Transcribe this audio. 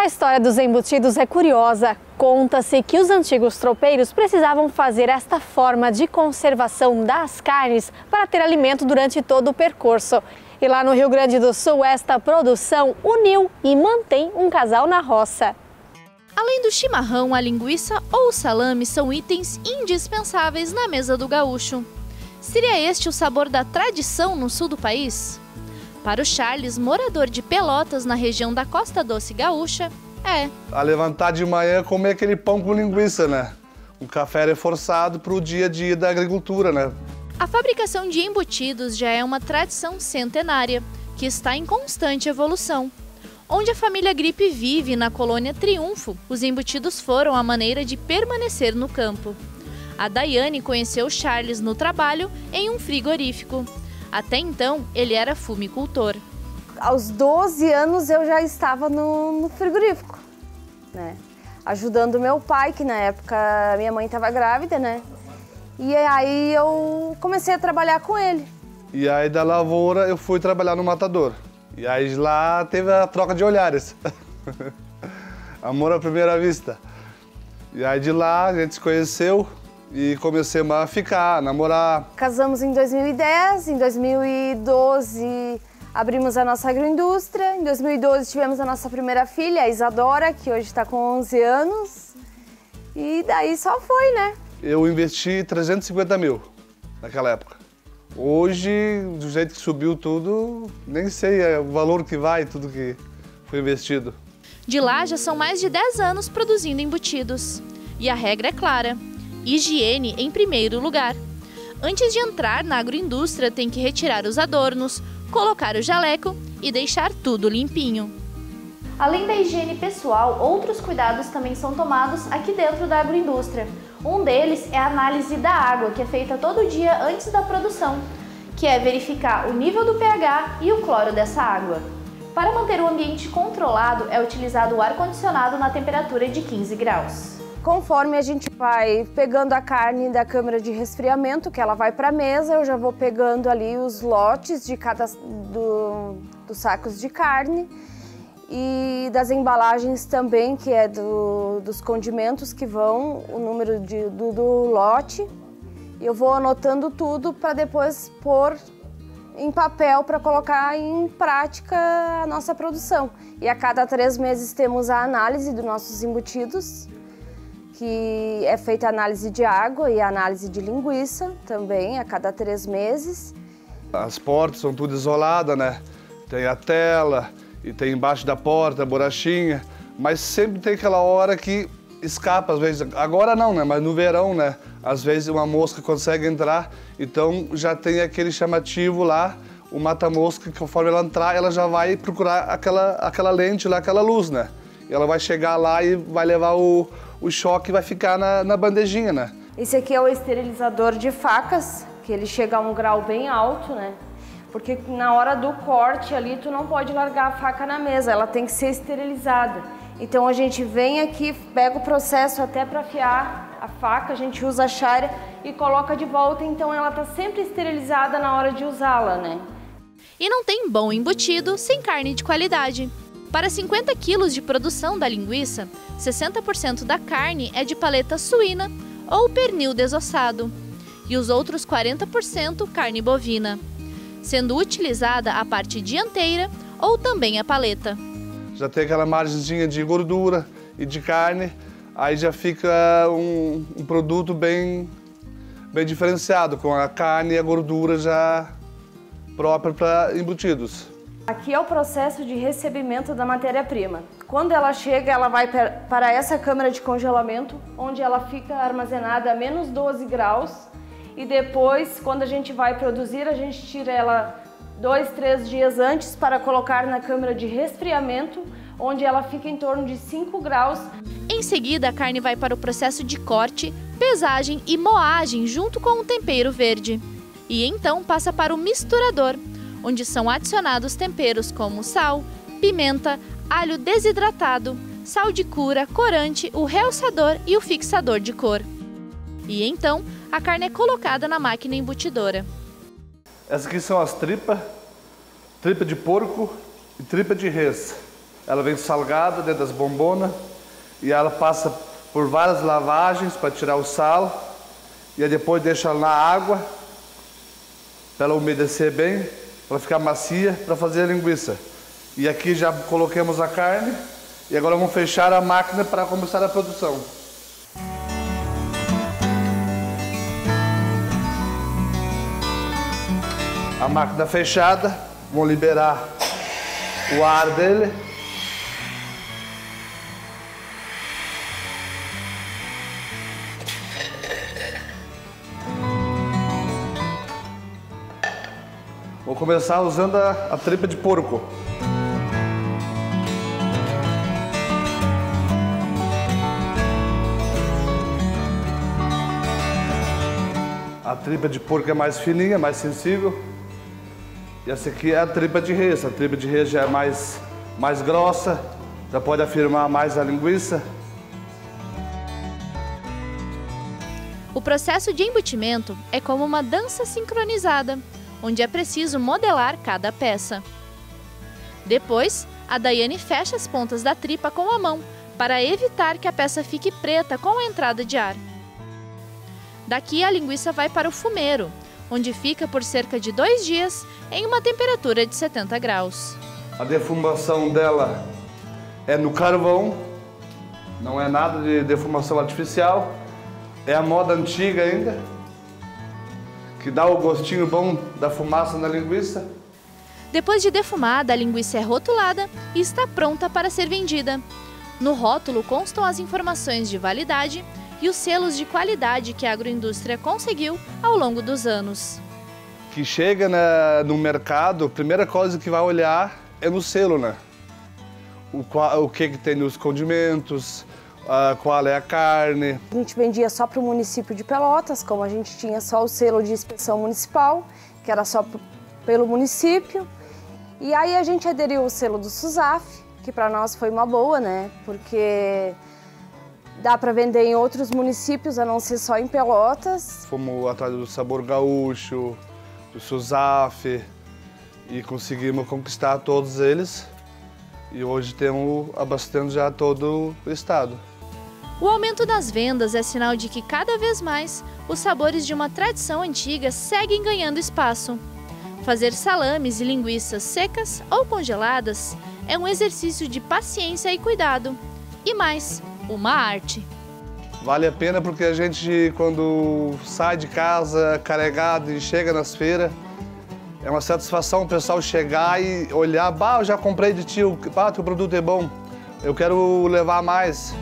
A história dos embutidos é curiosa. Conta-se que os antigos tropeiros precisavam fazer esta forma de conservação das carnes para ter alimento durante todo o percurso. E lá no Rio Grande do Sul, esta produção uniu e mantém um casal na roça. Além do chimarrão, a linguiça ou o salame são itens indispensáveis na mesa do gaúcho. Seria este o sabor da tradição no sul do país? Para o Charles, morador de Pelotas, na região da Costa Doce Gaúcha, é. A levantar de manhã comer aquele pão com linguiça, né? Um café reforçado para o dia a dia da agricultura, né? A fabricação de embutidos já é uma tradição centenária, que está em constante evolução. Onde a família Gripe vive, na colônia Triunfo, os embutidos foram a maneira de permanecer no campo. A Daiane conheceu Charles no trabalho em um frigorífico. Até então, ele era fumicultor. Aos 12 anos eu já estava no, no frigorífico, né? Ajudando meu pai, que na época minha mãe estava grávida, né? E aí eu comecei a trabalhar com ele. E aí da lavoura eu fui trabalhar no matador. E aí lá teve a troca de olhares. Amor à primeira vista. E aí de lá a gente se conheceu, e comecei a ficar, a namorar. Casamos em 2010, em 2012 abrimos a nossa agroindústria, em 2012 tivemos a nossa primeira filha, a Isadora, que hoje está com 11 anos, e daí só foi, né? Eu investi 350 mil naquela época. Hoje, do jeito que subiu tudo, nem sei é, o valor que vai, tudo que foi investido. De lá já são mais de 10 anos produzindo embutidos. E a regra é clara: higiene em primeiro lugar. Antes de entrar na agroindústria, tem que retirar os adornos, colocar o jaleco e deixar tudo limpinho. Além da higiene pessoal, outros cuidados também são tomados aqui dentro da agroindústria. Um deles é a análise da água, que é feita todo dia antes da produção, que é verificar o nível do pH e o cloro dessa água. Para manter o ambiente controlado, é utilizado o ar-condicionado na temperatura de 15 graus. Conforme a gente vai pegando a carne da câmara de resfriamento, que ela vai para a mesa, eu já vou pegando ali os lotes de cada do, dos sacos de carne e das embalagens também, que é do, dos condimentos que vão, o número de, do, do lote. Eu vou anotando tudo para depois pôr em papel para colocar em prática a nossa produção. E a cada três meses temos a análise dos nossos embutidos que é feita análise de água e análise de linguiça também a cada três meses. As portas são tudo isoladas, né? Tem a tela e tem embaixo da porta a borrachinha, mas sempre tem aquela hora que escapa às vezes. Agora não, né? Mas no verão, né? Às vezes uma mosca consegue entrar, então já tem aquele chamativo lá, o mata-mosca, conforme ela entrar, ela já vai procurar aquela, aquela lente lá, aquela luz, né? Ela vai chegar lá e vai levar o, o choque vai ficar na, na bandejinha, né? Esse aqui é o esterilizador de facas, que ele chega a um grau bem alto, né? Porque na hora do corte ali, tu não pode largar a faca na mesa, ela tem que ser esterilizada. Então a gente vem aqui, pega o processo até para afiar a faca, a gente usa a chária e coloca de volta, então ela tá sempre esterilizada na hora de usá-la, né? E não tem bom embutido sem carne de qualidade. Para 50 quilos de produção da linguiça, 60% da carne é de paleta suína ou pernil desossado e os outros 40% carne bovina, sendo utilizada a parte dianteira ou também a paleta. Já tem aquela margenzinha de gordura e de carne, aí já fica um, um produto bem, bem diferenciado, com a carne e a gordura já própria para embutidos. Aqui é o processo de recebimento da matéria-prima. Quando ela chega, ela vai para essa câmara de congelamento, onde ela fica armazenada a menos 12 graus. E depois, quando a gente vai produzir, a gente tira ela dois, três dias antes para colocar na câmara de resfriamento, onde ela fica em torno de 5 graus. Em seguida, a carne vai para o processo de corte, pesagem e moagem junto com o tempero verde. E então passa para o misturador, onde são adicionados temperos como sal, pimenta, alho desidratado, sal de cura, corante, o realçador e o fixador de cor. E então, a carne é colocada na máquina embutidora. Essas aqui são as tripas, tripa de porco e tripa de res. ela vem salgada dentro das bombonas e ela passa por várias lavagens para tirar o sal e depois deixa ela na água para ela umedecer bem, para ficar macia, para fazer a linguiça. E aqui já colocamos a carne e agora vamos fechar a máquina para começar a produção. A máquina fechada, vamos liberar o ar dele. Vou começar usando a, a tripa de porco. A tripa de porco é mais fininha, mais sensível. E essa aqui é a tripa de res. A tripa de res já é mais, mais grossa, já pode afirmar mais a linguiça. O processo de embutimento é como uma dança sincronizada, onde é preciso modelar cada peça. Depois, a Daiane fecha as pontas da tripa com a mão para evitar que a peça fique preta com a entrada de ar. Daqui a linguiça vai para o fumeiro, onde fica por cerca de dois dias em uma temperatura de 70 graus. A defumação dela é no carvão, não é nada de defumação artificial, é a moda antiga ainda, que dá o gostinho bom da fumaça na linguiça. Depois de defumada, a linguiça é rotulada e está pronta para ser vendida. No rótulo constam as informações de validade e os selos de qualidade que a agroindústria conseguiu ao longo dos anos. Que chega no mercado, a primeira coisa que vai olhar é no selo, né? O, o que, que tem nos condimentos, uh, qual é a carne. A gente vendia só para o município de Pelotas, como a gente tinha só o selo de inspeção municipal, que era só pelo município. E aí a gente aderiu ao selo do SUSAF, que para nós foi uma boa, né? Porque dá para vender em outros municípios, a não ser só em Pelotas. Fomos atrás do Sabor Gaúcho, do SUSAF e conseguimos conquistar todos eles. E hoje temos abastecendo já todo o estado. O aumento das vendas é sinal de que cada vez mais os sabores de uma tradição antiga seguem ganhando espaço. Fazer salames e linguiças secas ou congeladas é um exercício de paciência e cuidado. E mais, uma arte. Vale a pena porque a gente, quando sai de casa carregado e chega nas feiras, é uma satisfação o pessoal chegar e olhar, bah, eu já comprei de tio, bah, teu produto é bom, eu quero levar mais.